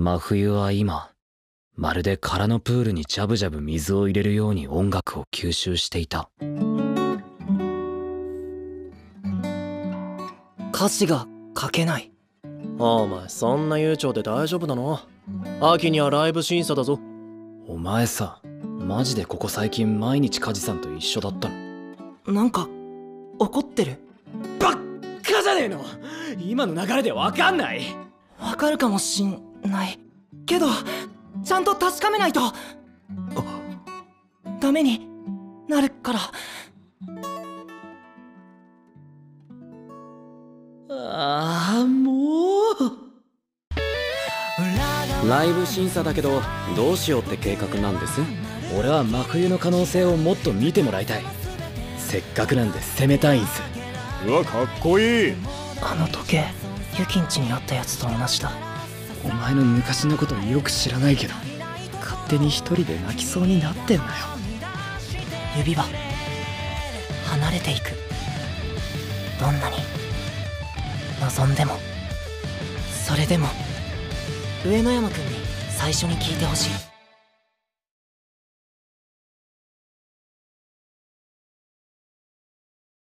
真冬は今まるで空のプールにジャブジャブ水を入れるように音楽を吸収していた。歌詞が書けない。お前そんな悠長で大丈夫なの？秋にはライブ審査だぞ。お前さマジでここ最近毎日梶さんと一緒だったの。なんか怒ってる。ばっかじゃねえの！今の流れでわかんない！わかるかもしんない。けどちゃんと確かめないと。ダメになるから。ああもう。ライブ審査だけどどうしようって計画なんです？俺は真冬の可能性をもっと見てもらいたい。せっかくなんで攻めたいんす。うわかっこいい。あの時計ユキンチにあったやつと同じだお前の昔のことよく知らないけど勝手に一人で泣きそうになってんだよ。指は離れていく。どんなに望んでも。それでも上野山君に最初に聞いてほしい。